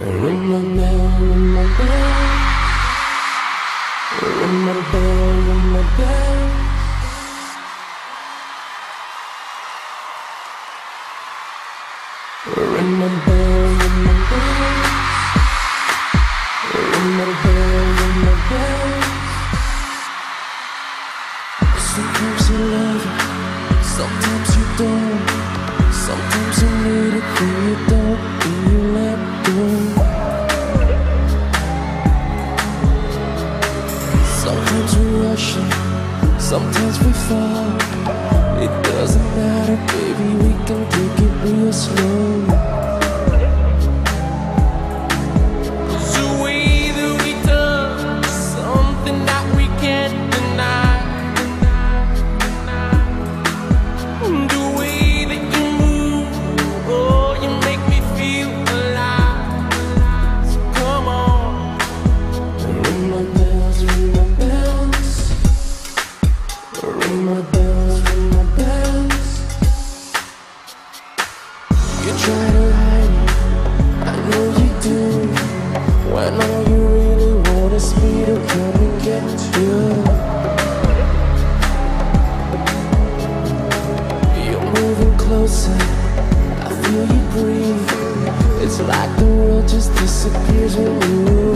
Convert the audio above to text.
Ring my bell, ring my bell. Ring my bell, ring my bell. Sometimes you love sometimes you don't. Sometimes you need it, then you don't, then you let. Sometimes we rush it, sometimes we fall. It doesn't matter, baby, we can take it real slow. It's the way that we something that we can't deny. The way that you move, oh, you make me feel ring my bells, ring my bells. You try to hide it, I know you do. When all you really want is me to come and get you. You're moving closer, I feel you breathe. It's like the world just disappears when around